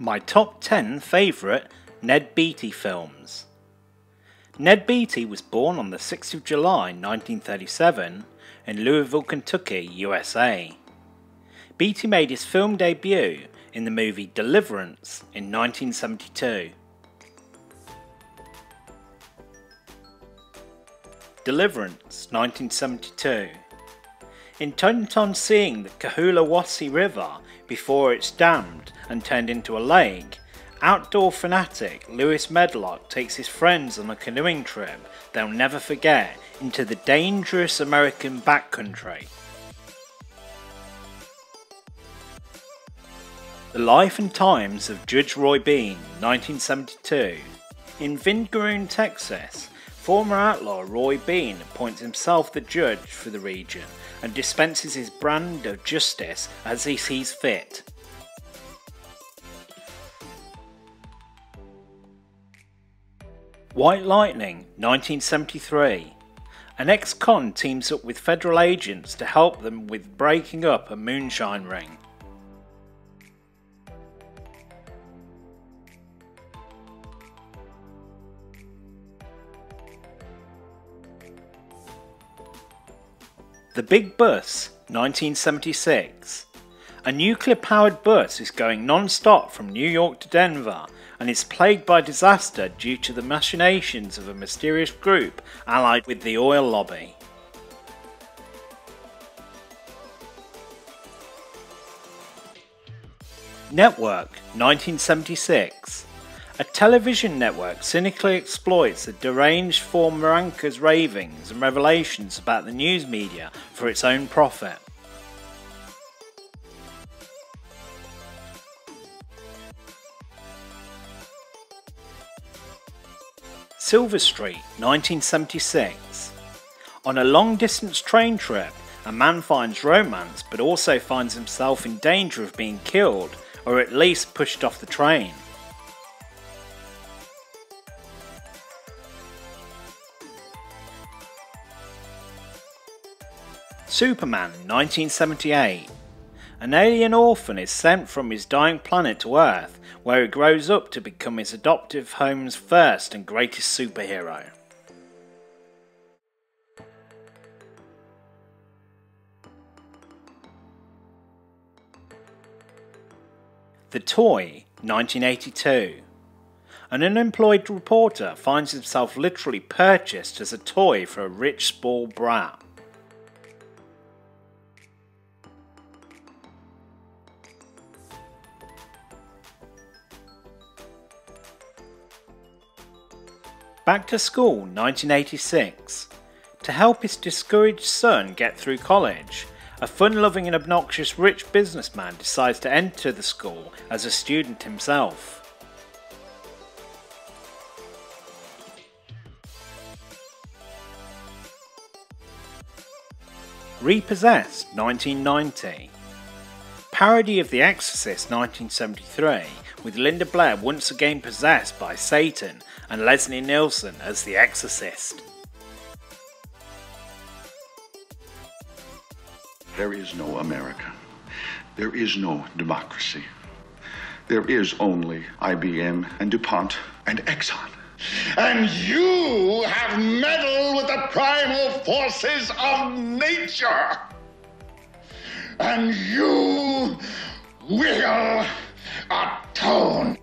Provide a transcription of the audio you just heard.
My top 10 favourite Ned Beatty films. Ned Beatty was born on the 6th of July 1937 in Louisville, Kentucky, USA. Beatty made his film debut in the movie Deliverance in 1972. Deliverance 1972 Intent on seeing the Cahulawassee River before it's dammed and turned into a lake, outdoor fanatic Lewis Medlock takes his friends on a canoeing trip they'll never forget into the dangerous American backcountry. The Life and Times of Judge Roy Bean, 1972. In Vinegaroon, Texas, Former outlaw Roy Bean appoints himself the judge for the region and dispenses his brand of justice as he sees fit. White Lightning, 1973. An ex-con teams up with federal agents to help them with breaking up a moonshine ring. The Big Bus, 1976. A nuclear powered bus is going non stop from New York to Denver and is plagued by disaster due to the machinations of a mysterious group allied with the oil lobby. Network, 1976. A television network cynically exploits the deranged former anchor's ravings and revelations about the news media for its own profit. Silver Streak, 1976. On a long distance train trip, a man finds romance but also finds himself in danger of being killed or at least pushed off the train. Superman 1978. An alien orphan is sent from his dying planet to Earth, where he grows up to become his adoptive home's first and greatest superhero. The Toy 1982. An unemployed reporter finds himself literally purchased as a toy for a rich spoiled brat. Back to School 1986. To help his discouraged son get through college, a fun loving and obnoxious rich businessman decides to enter the school as a student himself. Repossessed 1990. Parody of The Exorcist 1973 with Linda Blair once again possessed by Satan and Leslie Nielsen as the exorcist. There is no America. There is no democracy. There is only IBM and DuPont and Exxon. And you have meddled with the primal forces of nature. And you will atone.